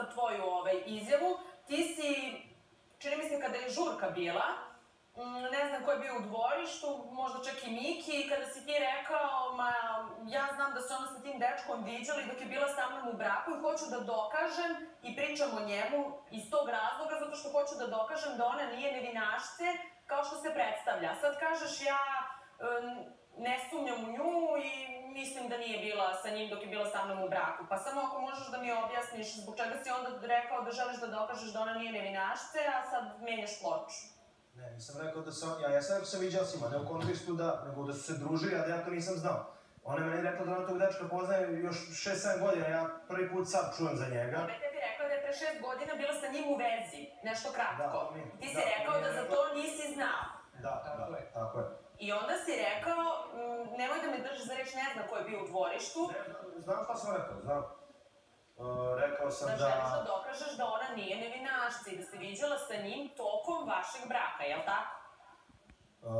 sad tvoju ovaj, izjavu. Ti si, čini mi se kada je žurka bila, mm, ne znam ko je bio u dvorištu, možda čak i Miki, kada si ti rekao, ma ja znam da se ona sa tim dečkom viđali dok je bila sa mnom u braku i hoću da dokažem i pričam o njemu iz tog razloga, zato što hoću da dokažem da ona nije nevinašce kao što se predstavlja. Sad kažeš ja ne sumnjam u nju i mislim da nije bila sa njim dok je bila sa mnom u braku. Pa samo ako možeš da mi objasniš zbog čega si onda rekao da želiš da dokažeš da ona nije nevinašce, a sad menjaš ploču. Ne, nisam rekao da sam, ja, ja sam da sam viđao s njima, ne u kontekstu da, nego da su se družili, a da ja to nisam znao. Ona je meni rekla da ona tog dečka poznaje još 6-7 godina, ja prvi put sad čujem za njega. Ona je tebi rekla da je pre šest godina bila sa njim u vezi, nešto kratko. Da, mi- Ti si da, rekao da je za rekla- to nisi znao. Da, Tako da, je. tako je. I onda si rekao, mm, nemoj da me držiš za reč, ne znam ko je bio u dvorištu, Ne, znam šta sam rekao, znam. Uh, rekao sam da da... želiš da dokažeš da ona nije nevinašca i da se viđala sa njim tokom vašeg braka, jel tako? Uh,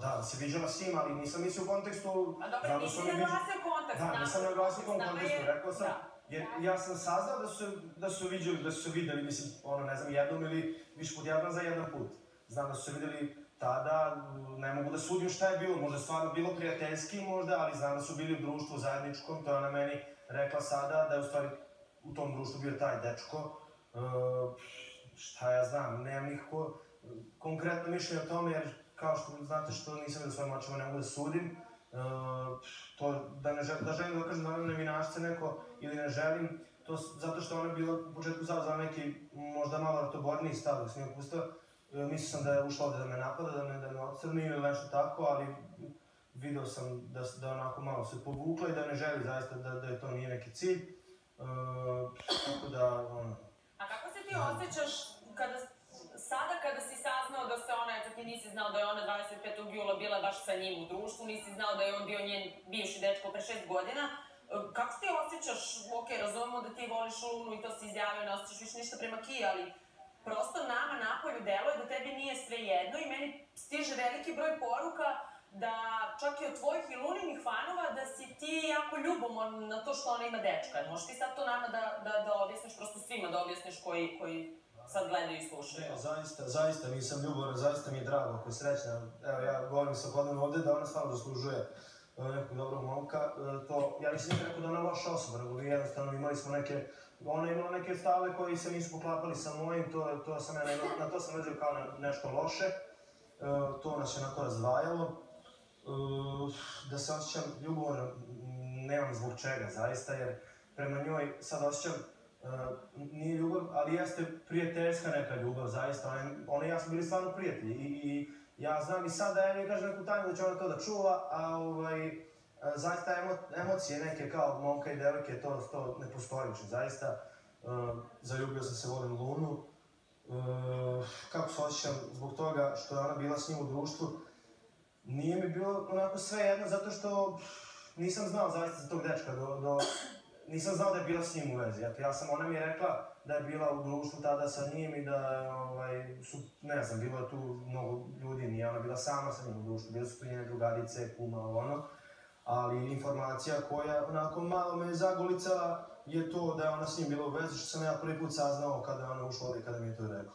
da, se viđala s njim, ali nisam mislio u kontekstu... A dobro, nisi oni viđu- naglasio kontakt. Da, nisam naglasio u kontekstu, je- rekao sam, Da. jer ja sam saznao da su, da su viđali, da su videli, mislim, ono, ne znam, jednom ili više put jedan za jedan put. Znam da su se videli tada, ne mogu da sudim šta je bilo, možda je stvarno bilo prijateljski možda, ali znam da su bili u društvu zajedničkom, to je ona meni rekla sada, da je u stvari u tom društvu bio taj dečko. Uh, šta ja znam, nemam nikako konkretno mišljenje o tome, jer kao što znate što nisam da svojim očima ne mogu da sudim, Uh, to da ne želim, da želim da kažem da ona nevinašce neko ili ne želim, to zato što ona je bila u početku zauzela neki možda malo ratoborniji stav dok sam je pustao. Uh, mislio sam da je ušla ovde da me napada, da me, da me ocrni ili nešto tako, ali video sam da, da onako malo se povukla i da ne želi zaista da, da je to nije neki cilj. Uh, tako da, ono, A kako se ti osjećaš kada, sada kada si saznao da se ona, eto ti nisi znao da je ona 25. jula bila baš sa njim u društvu, nisi znao da je on bio njen bivši dečko pre šest godina, e, kako se ti osjećaš, ok, razumemo da ti voliš Lunu i to si izjavio, ne osjećaš više ništa prema Kiji, ali prosto nama napolju deluje da tebi nije sve jedno i meni stiže veliki broj poruka da čak i od tvojih i Luninih fanova da si ti jako ljubomoran na to što ona ima dečka. Možeš ti sad to nama da, da, da objasniš, prosto svima da objasniš koji, koji sad gledaju i slušaju. Ne, zaista, zaista nisam ljubomoran, zaista mi je drago ako je srećna. Evo, ja govorim sa kodom ovde da ona stvarno zaslužuje nekog dobrog momka. E, To, ja nisam nikad rekao da ona loša osoba, nego mi jednostavno imali smo neke, ona je imala neke stave koji se nisu poklapali sa mojim, to, to sam ja, na, na to sam gledao kao nešto loše. E, to nas je onako razdvajalo. E, da se osjećam ljubomoran, nemam zbog čega, zaista, jer prema njoj sad osjećam Uh, nije ljubav, ali jeste prijateljska neka ljubav, zaista. Ona, ona i ja smo bili stvarno prijatelji i, i ja znam i sad da ja mi kažem neku tajnu da će ona to da čuva, a ovaj, a, zaista emo, emocije neke kao momka i devojke, to, to ne postoji više, zaista. Uh, zaljubio sam se, volim Lunu. Uh, kako se osjećam zbog toga što je ona bila s njim u društvu, nije mi bilo onako sve jedno, zato što nisam znao zaista za tog dečka do, do, nisam znao da je bila s njim u vezi. Eto, ja sam, ona mi je rekla da je bila u društvu tada sa njim i da ovaj, su, ne znam, bilo je tu mnogo ljudi, nije ona bila sama sa njim u društvu, bile su tu njene drugarice, kuma, ono. Ali informacija koja onako malo me zagolicala je to da je ona s njim bila u vezi, što sam ja prvi put saznao kada je ona ušla ovdje, kada mi je to rekla.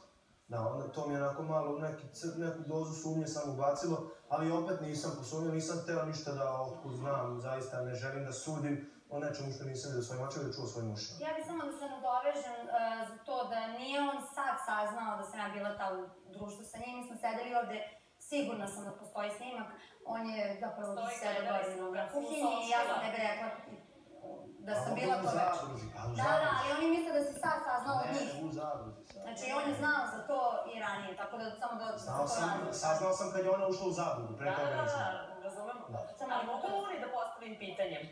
Da, onda to mi je onako malo, neki, cr- neku dozu sumnje sam ubacilo, ali opet nisam posumnio, nisam hteo ništa da otkud znam, zaista ne želim da sudim o nečemu što nisam vidio svojim očima ili čuo svojim ušima. Ja bih samo da se nadovežem uh, za to da nije on sad saznao da sam ja bila ta u društvu sa njim. Mi smo sedeli ovde, sigurna sam da postoji snimak. On je zapravo Postoji, sebe gledali godinu smo na ga, kuhinji i ja sam tebi rekla da sam bila u to u Da, da, ali oni misle da si sad saznao od njih. Ne, u zadruzi. Znači, on je znao za to i ranije, tako da samo da Znao to sam, razumije. saznao sam kad je ona ušla u zadrugu, pre Da, toga da, nisam. da, razumemo. Da. Samo Ali da mogu li da postavim pitanjem?